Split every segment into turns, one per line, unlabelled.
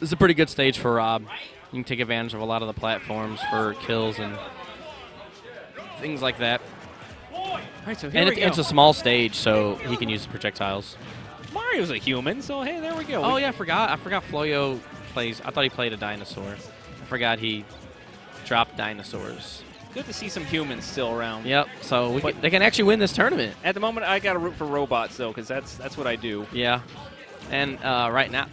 this is a pretty good stage for Rob. You can take advantage of a lot of the platforms for kills and things like that.
Right, so here
And
we
it,
go.
it's a small stage, so he can use the projectiles.
Mario's a human, so hey, there we go.
Oh
We-
yeah, I forgot. I forgot Floyo plays. I thought he played a dinosaur. I forgot he dropped dinosaurs.
Good to see some humans still around.
Yep. So we can, they can actually win this tournament.
At the moment, I got to root for robots though, because that's that's what I do.
Yeah. And uh, right now,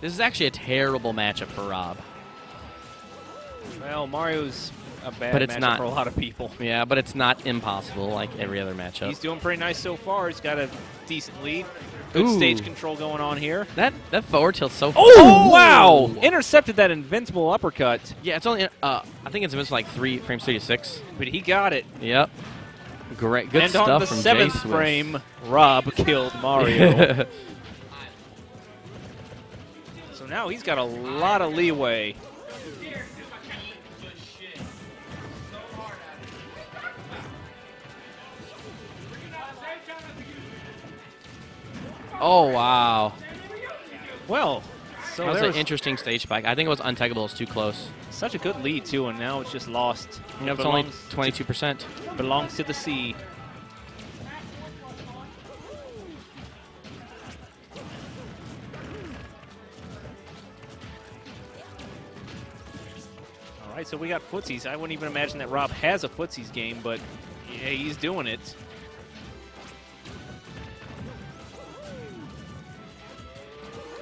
this is actually a terrible matchup for Rob.
Well, Mario's a bad
But it's
matchup
not.
for a lot of people.
Yeah, but it's not impossible like every other matchup.
He's doing pretty nice so far. He's got a decent lead. Good
Ooh.
stage control going on here.
that that forward tilt so.
Oh, wow! Intercepted that invincible uppercut,
Yeah, it's only. Uh, I think it's missed like three frames, three to six.
but he got it.
Yep. Great, good
and
stuff
on the
from
seventh frame, Rob killed Mario. now he's got a lot of leeway.
oh wow,
Well, so
that was an
was
interesting stage spike. I think it was untakeable. It's too close.
such a good lead too, and now it's just lost.
You know, it's only twenty-two percent.
belongs to the sea. Right, so we got footsies. I wouldn't even imagine that Rob has a footsies game, but yeah, he's doing it.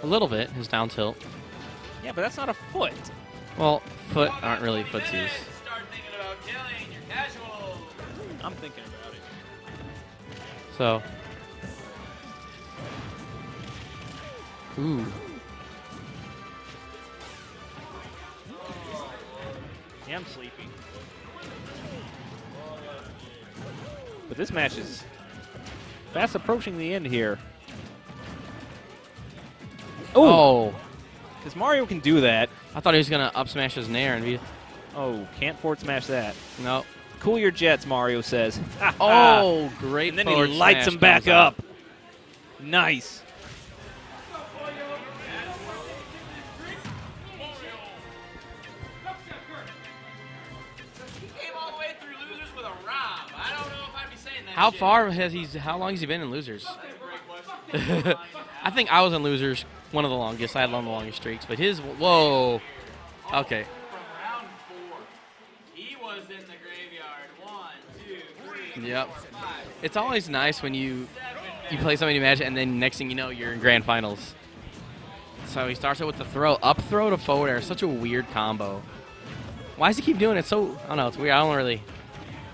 A little bit. His down tilt.
Yeah, but that's not a foot.
Well, foot aren't really footsies.
I'm thinking about it.
So. Ooh.
I'm sleepy. But this match is fast approaching the end here.
Oh.
Because Mario can do that.
I thought he was gonna up smash his nair and be.
Oh, can't forward smash that.
No.
Cool your jets, Mario says.
Oh, great!
and then he lights him back
out.
up. Nice.
How far has he? How long has he been in losers? I think I was in losers one of the longest. I had one of the longest streaks, but his whoa. Okay. Yep. It's always nice when you you play somebody match and then next thing you know you're in grand finals. So he starts out with the throw, up throw to forward air. Such a weird combo. Why does he keep doing it? So I don't know. It's weird. I don't really.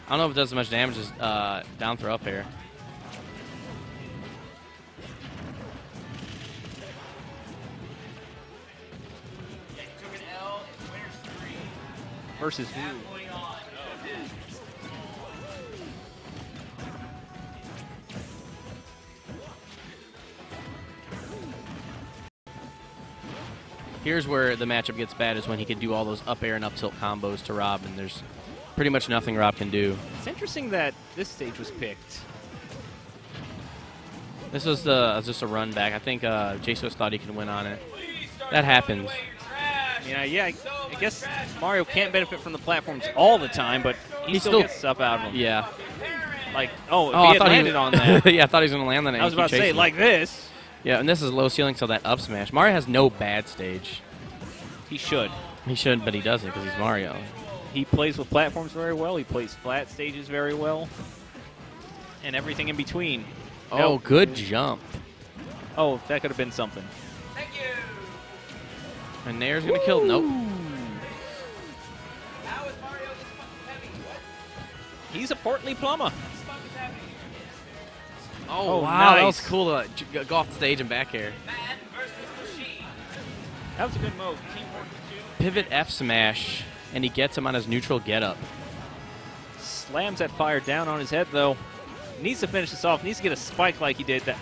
I don't know if it does as much damage as uh, down throw up here.
Versus who?
Here's where the matchup gets bad is when he can do all those up air and up tilt combos to Rob, and there's pretty much nothing Rob can do.
It's interesting that this stage was picked.
This was the just a run back. I think uh, J thought he could win on it. That happens.
Yeah, yeah. I, I guess Mario can't benefit from the platforms all the time, but he,
He
still,
still-
gets stuff out of them.
Yeah.
Like, oh, if
Oh,
he
I thought
landed
he
on that.
yeah, I thought he was gonna land on it.
I was about to say, like this,
Yeah, and this is low ceiling, so that up smash. Mario has no bad stage.
he should.
He should, but he doesn't because he's Mario.
He plays with platforms very well. He plays flat stages very well. And everything in between.
Oh,
Nope.
good jump.
Oh, that could have been something. Thank you.
And Nair's gonna kill. Nope.
He's a portly plumber.
Oh,
Oh,
wow, that was cool to go off the stage and back air.
That was a good move.
Pivot F smash, and he gets him on his neutral getup.
Slams that fire down on his head though. Needs to finish this off. Needs to get a spike like he did that.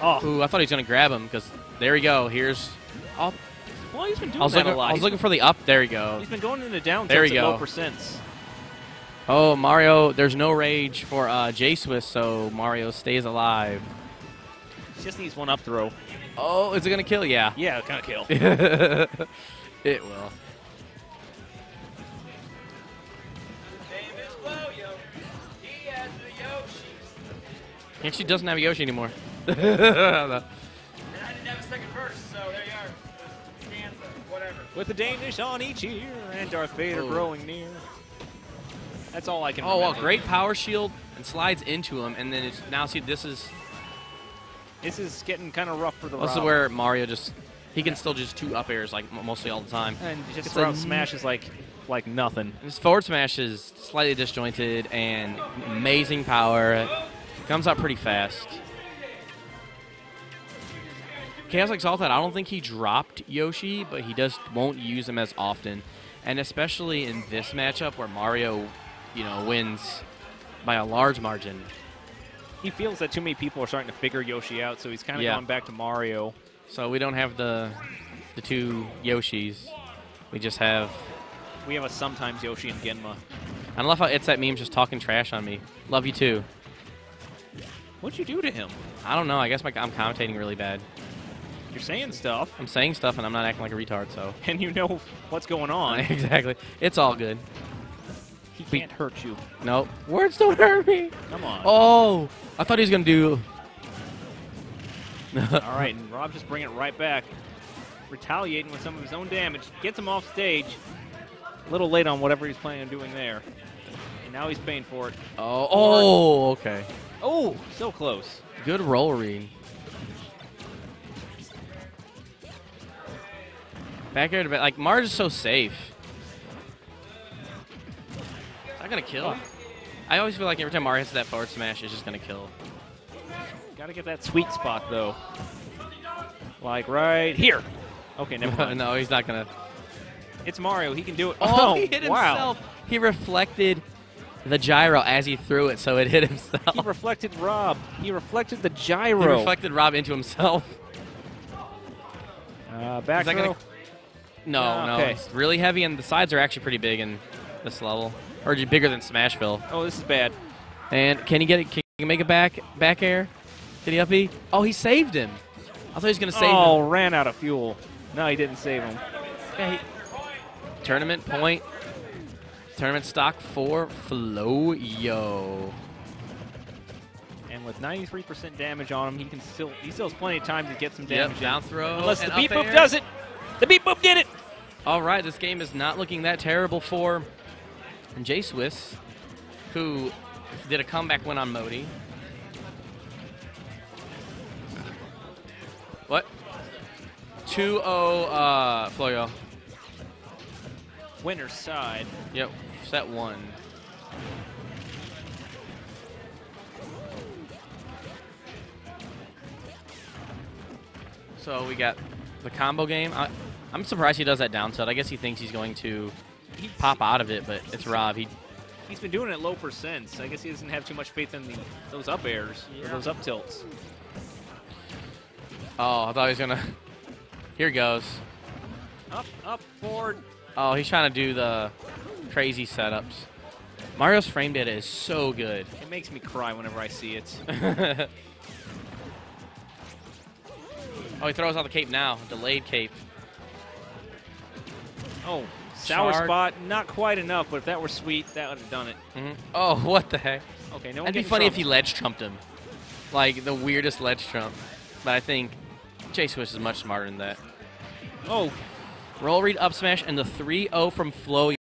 Oh,
Ooh, I thought he was gonna grab him because there we go. Here's. Oh,
well, he's been doing
I was
that
looking.
a lot.
I was
He's
looking for the up. There we go.
He's been going into down
There we go.
low percents.
Oh, Mario, there's no rage for uh, J Swiss, so Mario stays alive.
Just needs one up throw.
Oh, is it gonna kill? Yeah.
Yeah, it's going to kill.
it will. He actually doesn't have a Yoshi anymore.
And I didn't have a second verse, so there you are. Stanza, whatever.
With the Danish on each ear and Darth Vader
Oh.
growing near. That's all I can
oh, well, great power shield and slides into him, and then it's now see this is
This is getting kind of rough for the
this is where Mario just he can still just two up airs like mostly all the time.
And just throw out smash is like like nothing.
His forward smash is slightly disjointed and amazing power. Comes out pretty fast. Chaos Exalted, I don't think he dropped Yoshi, but he just won't use him as often. And especially in this matchup where Mario, you know, wins by a large margin.
He feels that too many people are starting to figure Yoshi out, so he's kind of
Yeah.
gone back to Mario.
So we don't have the the two Yoshis. We just have
We have a sometimes Yoshi and Genma.
I love how it's that meme just talking trash on me. Love you too.
What'd you do to him?
I don't know. I guess my, I'm commentating really bad.
You're saying stuff,
I'm saying stuff and I'm not acting like a retard, so.
and you know what's going on.
exactly. It's all good.
He
We-
can't hurt you.
Nope. Words don't hurt me.
Come on.
Oh, I thought he was gonna do.
All right, and Rob just bringing it right back. Retaliating with some of his own damage. Gets him off stage. A little late on whatever he's planning on doing there. And now he's paying for it.
Oh, oh, okay.
Oh, so close.
Good roll read. Back air to back. Like Mars is so safe. Is that gonna kill? I always feel like every time Mario hits that forward smash, it's just gonna kill.
Got to get that sweet spot, though. Like right here. Okay, never mind.
no, he's not gonna.
It's Mario. He can do it.
Oh, he hit
wow.
himself. He reflected the gyro as he threw it, so it hit himself.
He reflected Rob. He reflected the gyro.
He reflected Rob into himself.
uh, back
Is
row.
No,
Ah,
no,
okay.
it's really heavy, and the sides are actually pretty big in this level, or bigger than Smashville.
Oh, this is bad.
And can he get it? Can he make a back back air? Did he up E? Oh, he saved him. I thought he was gonna save
oh,
him.
Oh, ran out of fuel. No, he didn't save him.
Tournament point. Tournament stock for Floyo.
And with 93% damage on him, he can still he still has plenty of time to get some damage. in.
down throw.
Unless the
beep
boop does it. The beep boop did it.
All right, this game is not looking that terrible for J Swiss, who did a comeback win on Modi. What? 2 0 uh, Floyo.
Winner's side.
Yep, set one. So we got the combo game. I, I'm surprised he does that down tilt. I guess he thinks he's going to
He's,
pop out of it, but it's Rob. He
He's been doing it low percents. I guess he doesn't have too much faith in the those up airs or those up tilts.
oh, I thought he was gonna. Here goes.
Up, up, forward.
Oh, he's trying to do the crazy setups. Mario's frame data is so good.
It makes me cry whenever I see it.
oh, he throws out the cape now. Delayed cape.
Oh, sour
Shard.
spot. Not quite enough, but if that were sweet, that would have done it.
hmm Oh, what the heck?
Okay, no
That'd be funny if he ledge trumped him. Like the weirdest ledge trump. But I think J Swiss is much smarter than that.
Oh,
Roll read up smash and the 3 0 from Flo